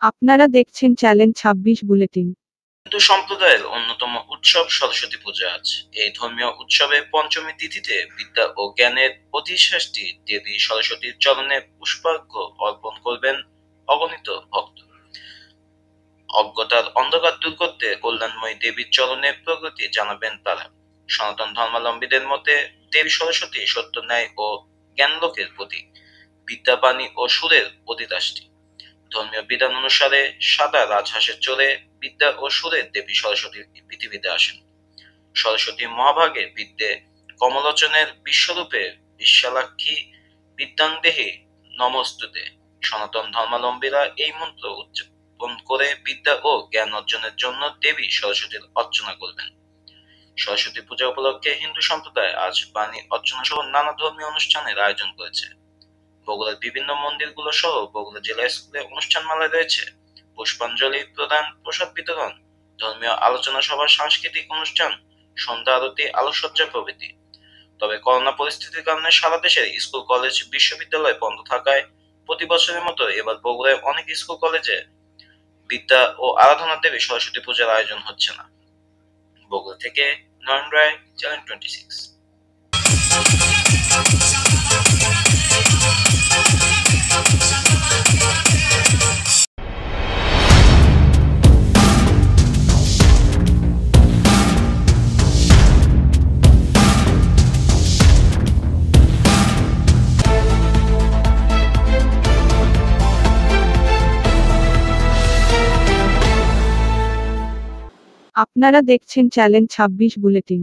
আপনারা দেখছেন চ্যালেঞ্জ ছাব্বিশ বুলেটিন। হিন্দু সম্প্রদায়ের অন্যতম উৎসব সরস্বতী পূজা আজ। এই ধর্মীয় উৎসবে পঞ্চমী তিথিতে বিদ্যা ও জ্ঞানের অধিষ্ঠাত্রী দেবী সরস্বতীর চরণে পুষ্পার্ঘ্য অর্পণ করবেন অগণিত ভক্ত। অজ্ঞতার অন্ধকার দূর করতে কল্যাণময়ী দেবীর চরণে প্রগতি জানাবেন তারা। সনাতন ধর্মাবলম্বীদের মতে দেবী সরস্বতী সত্য ন্যায় ও জ্ঞানলোকের প্রতীক। বিদ্যাবাণী ও সুরের অধিদাষ্টি। ধর্মীয় বিধান অনুসারে সাদা রাজহাঁসে চড়ে বিদ্যা ও সুরের দেবী সরস্বতী পৃথিবীতে আসেন। সরস্বতী মহাভাগে বিদ্যে কমলোচনের বিশ্বরূপে বিশ্বালাক্ষী বিদ্যাংদেহী নমস্তুতে। সনাতন ধর্মাবলম্বীরা এই মন্ত্র উচ্চারণ করে বিদ্যা ও জ্ঞান অর্জনের জন্য দেবী সরস্বতীর অর্চনা করবেন। সরস্বতী পূজা উপলক্ষে হিন্দু সম্প্রদায় আজ বাণী অর্চনা সহ নানা ধর্মীয় অনুষ্ঠানের আয়োজন করেছে। বগুড়ার বিভিন্ন মন্দিরগুলো সহ বগুড়া জেলা স্কুলে অনুষ্ঠানমালায় রয়েছে পুষ্পাঞ্জলি প্রদান, প্রসাদ বিতরণ, ধর্মীয় আলোচনা সভা, সাংস্কৃতিক অনুষ্ঠান, সন্ধ্যা আরতি, আলোকসজ্জা প্রভৃতি। তবে করোনা পরিস্থিতির কারণে সারা দেশের স্কুল, কলেজ, বিশ্ববিদ্যালয় বন্ধ থাকায় প্রতি বছরের মতো এবার বগুড়ায় অনেক স্কুল, কলেজে বিদ্যা ও আরাধনা দেবী সরস্বতী পূজার আয়োজন হচ্ছে না। বগুড়া থেকে Nayan Roy channel twenty six. আপনারা দেখছেন চ্যালেঞ্জ ছাব্বিশ বুলেটিন।